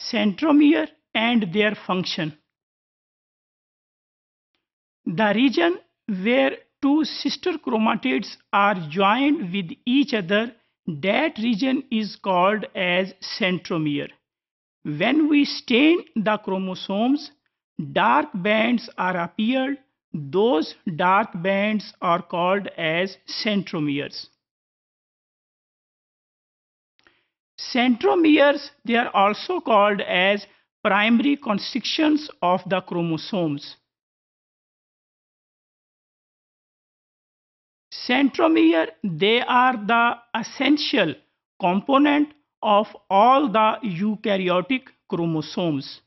centromere and their function. The region where two sister chromatids are joined with each other, that region is called as centromere. When we stain the chromosomes, dark bands are appeared. Those dark bands are called as centromeres. Centromeres, they are also called as primary constituents of the chromosomes. Centromere, they are the essential component of all the eukaryotic chromosomes.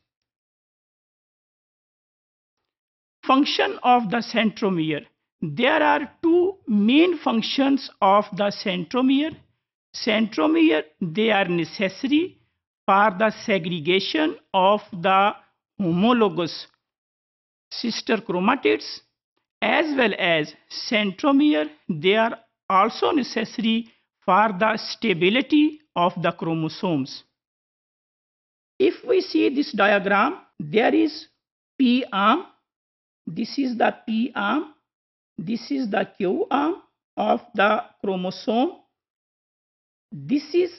Function of the centromere. There are two main functions of the centromere centromere they are necessary for the segregation of the homologous sister chromatids as well as centromere they are also necessary for the stability of the chromosomes. If we see this diagram, there is P arm, this is the P arm, this is the Q arm of the chromosome this is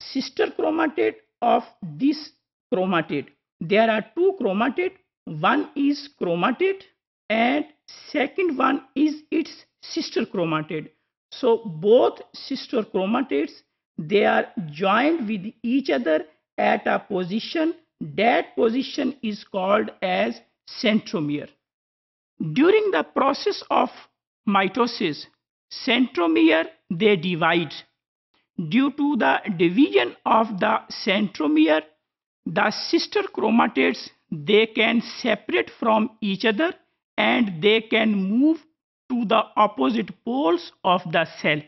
sister chromatid of this chromatid. There are two chromatid. One is chromatid and second one is its sister chromatid. So both sister chromatids they are joined with each other at a position. That position is called as centromere. During the process of mitosis, centromere they divide Due to the division of the centromere, the sister chromatids they can separate from each other and they can move to the opposite poles of the cell.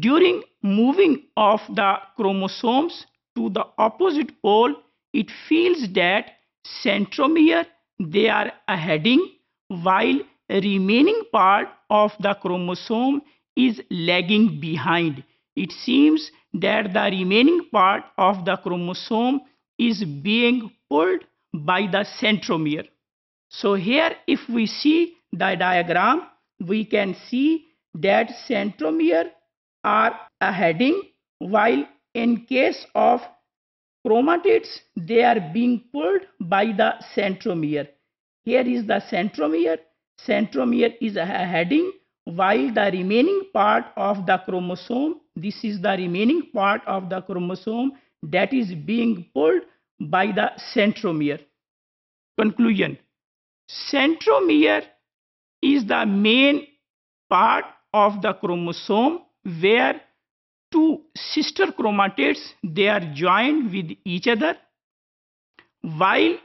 During moving of the chromosomes to the opposite pole, it feels that centromere they are heading while remaining part of the chromosome is lagging behind. It seems that the remaining part of the chromosome is being pulled by the centromere. So here if we see the diagram, we can see that centromere are a heading while in case of chromatids they are being pulled by the centromere. Here is the centromere. Centromere is a heading while the remaining part of the chromosome, this is the remaining part of the chromosome that is being pulled by the centromere. Conclusion Centromere is the main part of the chromosome where two sister chromatids they are joined with each other while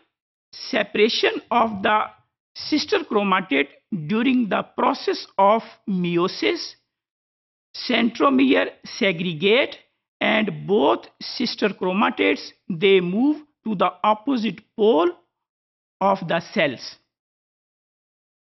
separation of the sister chromatid during the process of meiosis, centromere segregate and both sister chromatids they move to the opposite pole of the cells.